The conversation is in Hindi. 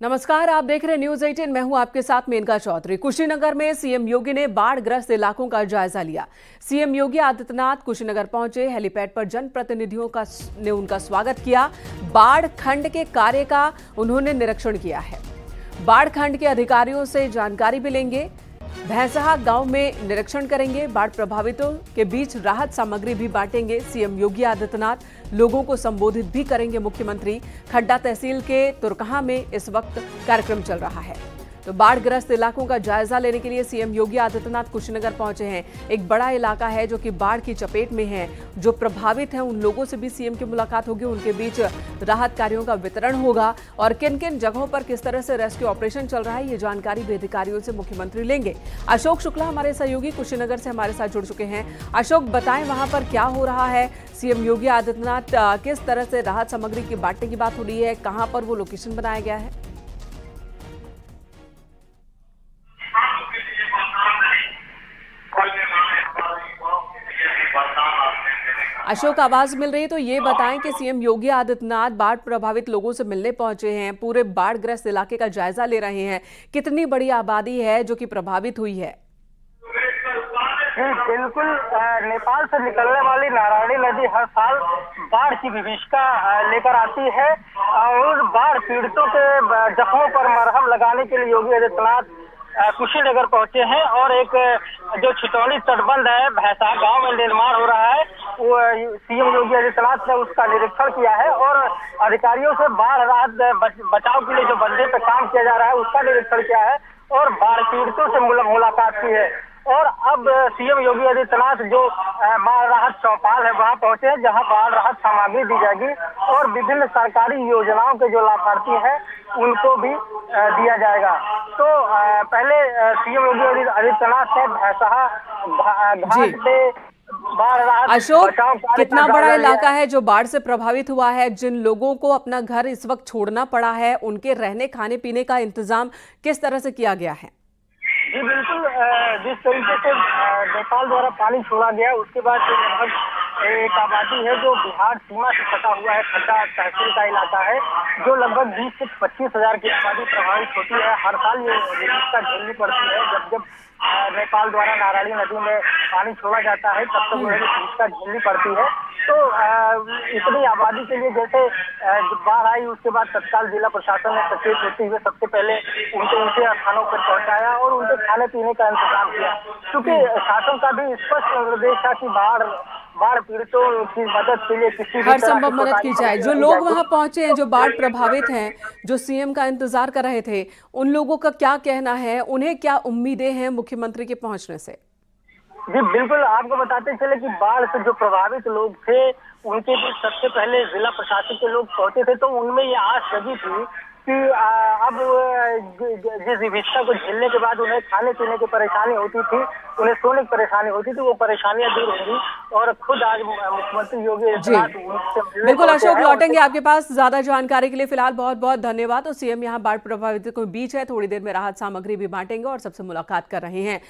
नमस्कार, आप देख रहे न्यूज़ 18 मैं हूँ आपके साथ मेनका चौधरी। कुशीनगर में सीएम योगी ने बाढ़ ग्रस्त इलाकों का जायजा लिया। सीएम योगी आदित्यनाथ कुशीनगर पहुँचे, हेलीपैड पर जनप्रतिनिधियों का ने उनका स्वागत किया। बाढ़ खंड के कार्य का उन्होंने निरीक्षण किया है। बाढ़ खंड के अधिकारियों से जानकारी भी लेंगे। भैंसहा गाँव में निरीक्षण करेंगे। बाढ़ प्रभावितों के बीच राहत सामग्री भी बांटेंगे। सीएम योगी आदित्यनाथ लोगों को संबोधित भी करेंगे मुख्यमंत्री। खड्डा तहसील के तुरकहा में इस वक्त कार्यक्रम चल रहा है। तो बाढ़ ग्रस्त इलाकों का जायजा लेने के लिए सीएम योगी आदित्यनाथ कुशीनगर पहुँचे हैं। एक बड़ा इलाका है जो कि बाढ़ की चपेट में है। जो प्रभावित है, उन लोगों से भी सीएम की मुलाकात होगी, उनके बीच राहत कार्यों का वितरण होगा। और किन किन जगहों पर किस तरह से रेस्क्यू ऑपरेशन चल रहा है, ये जानकारी भी अधिकारियों से मुख्यमंत्री लेंगे। अशोक शुक्ला हमारे सहयोगी कुशीनगर से हमारे साथ जुड़ चुके हैं। अशोक, बताएँ वहाँ पर क्या हो रहा है? सीएम योगी आदित्यनाथ, किस तरह से राहत सामग्री की बांटने की बात हो रही है? कहाँ पर वो लोकेशन बनाया गया है? अशोक, आवाज़ मिल रही है तो ये बताएँ कि सीएम योगी आदित्यनाथ बाढ़ प्रभावित लोगों से मिलने पहुँचे हैं, पूरे बाढ़ ग्रस्त इलाके का जायजा ले रहे हैं। कितनी बड़ी आबादी है जो कि प्रभावित हुई है? बिल्कुल नेपाल से निकलने वाली नारायणी नदी हर साल बाढ़ की विभीषिका लेकर आती है। और बाढ़ पीड़ितों के जख्मों पर मरहम लगाने के लिए योगी आदित्यनाथ कुशीनगर पहुँचे हैं और एक जो छिटौली तटबंध है, भैंसा गाँव में निर्माण हो रहा है, वो सीएम योगी आदित्यनाथ ने उसका निरीक्षण किया है और अधिकारियों से बाढ़ राहत बचाव के लिए जो बंदे पे काम किया जा रहा है, उसका निरीक्षण किया है और बाढ़ पीड़ितों से मुलाकात की है। और अब सीएम योगी आदित्यनाथ जो बाढ़ राहत चौपाल है, वहाँ पहुँचे हैं, जहाँ बाढ़ राहत सामग्री दी जाएगी और विभिन्न सरकारी योजनाओं के जो लाभार्थी हैं, उनको भी दिया जाएगा। तो पहले सीएम योगी आदित्यनाथ ने भैंसहा घाट पे अशोक कितना बड़ा इलाका है जो बाढ़ से प्रभावित हुआ है? जिन लोगों को अपना घर इस वक्त छोड़ना पड़ा है उनके रहने खाने पीने का इंतज़ाम किस तरह से किया गया है? जी बिल्कुल जिस तरीके से नेपाल द्वारा पानी छोड़ा गया उसके बाद एक आबादी है जो बिहार सीमा से सटा हुआ है, खड्डा तहसील का इलाका है, जो लगभग बीस से पच्चीस हज़ार की आबादी प्रभावित होती है। हर साल ये का झेलनी पड़ती है। जब जब नेपाल द्वारा नारायणी नदी में पानी छोड़ा जाता है, तब तक उन्हें चिकित्सा झेलनी पड़ती है। तो इतनी आबादी के लिए जैसे बाढ़ आई, उसके बाद तत्काल जिला प्रशासन ने सचेत होते हुए सबसे पहले उनके ऊँचे स्थानों पर पहुँचाया और उनके खाने पीने का इंतज़ाम किया। क्योंकि शासन का भी स्पष्ट निर्देश था कि बाढ़ बाढ़ पीड़ितों की मदद के लिए किसी हर संभव मदद की जाए। जो लोग वहाँ पहुँचे हैं जो बाढ़ प्रभावित हैं जो सीएम का इंतज़ार कर रहे थे उन लोगों का क्या कहना है? उन्हें क्या उम्मीदें हैं मुख्यमंत्री के पहुँचने से? जी बिल्कुल आपको बताते चले कि बाढ़ से जो प्रभावित लोग थे उनके बीच सबसे पहले जिला प्रशासन के लोग पहुँचे थे तो उनमें ये आस जगी थी कि अब जिस विविधता को झेलने के बाद उन्हें खाने पीने की परेशानी होती थी उन्हें सोने की परेशानी होती थी वो परेशानियाँ दूर होंगी और खुद आज मुख्यमंत्री योगी बिल्कुल अशोक लौटेंगे आपके पास ज़्यादा जानकारी के लिए। फ़िलहाल बहुत बहुत धन्यवाद। और सीएम यहाँ बाढ़ प्रभावित के बीच है थोड़ी देर में राहत सामग्री भी बांटेंगे और सबसे मुलाकात कर रहे हैं।